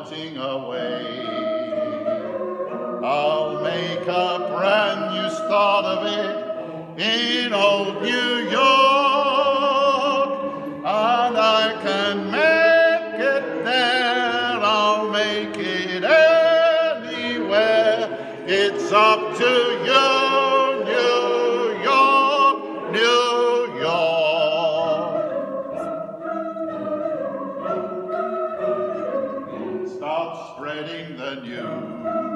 melting away. I'll make a brand new start of it in old New York, and I can make it there. I'll make it anywhere. It's up to you. spreading the news.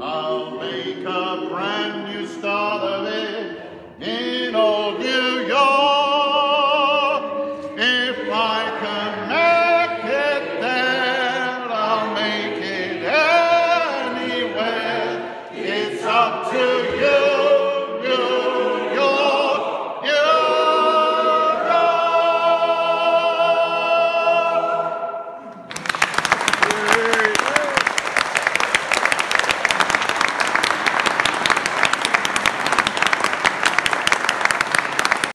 I'll make a brand